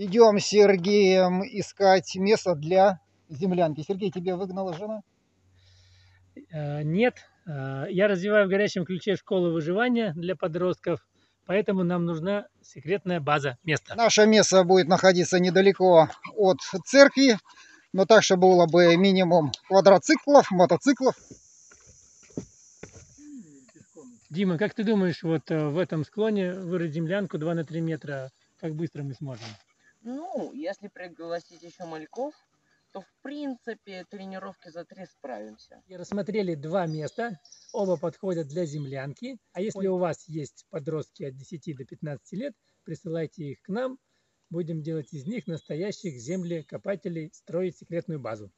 Идем с Сергеем искать место для землянки. Сергей, тебе выгнала жена? Э, Нет, Э, я развиваю в горячем ключе школу выживания для подростков, поэтому нам нужна секретная база, место. Наше место будет находиться недалеко от церкви, но так, чтобы было бы минимум квадроциклов, мотоциклов. Дима, как ты думаешь, вот э, в этом склоне вырыть землянку 2 на 3 метра, как быстро мы сможем? Ну, если пригласить еще мальков, то в принципе тренировки за три справимся. И рассмотрели два места, оба подходят для землянки. А если у вас есть подростки от 10 до 15 лет, присылайте их к нам. Будем делать из них настоящих землекопателей, строить секретную базу.